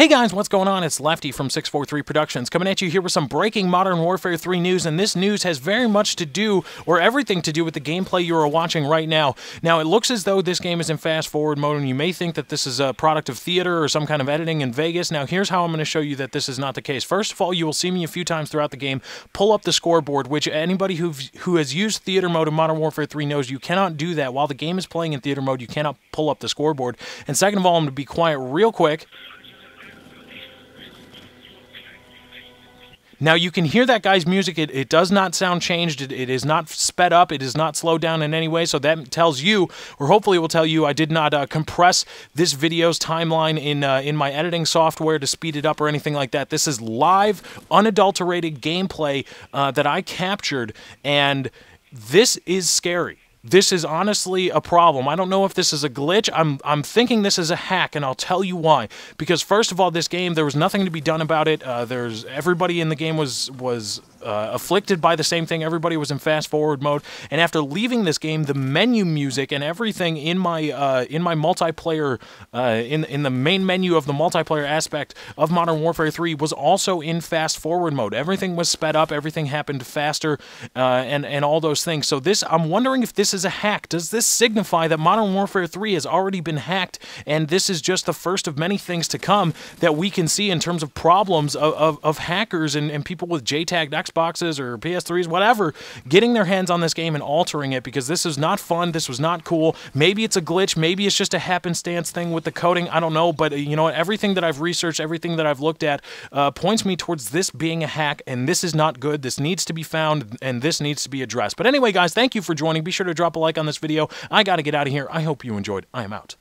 Hey guys, what's going on? It's Lefty from 643 Productions coming at you here with some breaking Modern Warfare 3 news, and this news has very much to do, or everything to do, with the gameplay you are watching right now. Now, it looks as though this game is in fast forward mode, and you may think that this is a product of theater or some kind of editing in Vegas. Now, here's how I'm going to show you that this is not the case. First of all, you will see me a few times throughout the game pull up the scoreboard, which anybody who who has used theater mode in Modern Warfare 3 knows you cannot do that. While the game is playing in theater mode, you cannot pull up the scoreboard. And second of all, I'm going to be quiet real quick. Now you can hear that guy's music. It, it does not sound changed. It, it is not sped up. It is not slowed down in any way. So that tells you, or hopefully will tell you, I did not uh, compress this video's timeline in uh, in my editing software to speed it up or anything like that. This is live, unadulterated gameplay uh, that I captured, and this is scary this is honestly a problem. I don't know if this is a glitch. I'm I'm thinking this is a hack, and I'll tell you why. Because first of all, this game there was nothing to be done about it. Uh, there's everybody in the game was was uh, afflicted by the same thing. Everybody was in fast forward mode, and after leaving this game, the menu music and everything in my uh, in my multiplayer uh, in in the main menu of the multiplayer aspect of Modern Warfare 3 was also in fast forward mode. Everything was sped up. Everything happened faster, uh, and and all those things. So this, I'm wondering if this is a hack. Does this signify that Modern Warfare 3 has already been hacked, and this is just the first of many things to come that we can see in terms of problems of, of, of hackers and, and people with JTAG Xboxes or PS3s, whatever, getting their hands on this game and altering it because this is not fun. This was not cool. Maybe it's a glitch. Maybe it's just a happenstance thing with the coding. I don't know. But, uh, you know, everything that I've researched, everything that I've looked at uh, points me towards this being a hack, and this is not good. This needs to be found, and this needs to be addressed. But anyway, guys, thank you for joining. Be sure to drop a like on this video. I got to get out of here. I hope you enjoyed. I am out.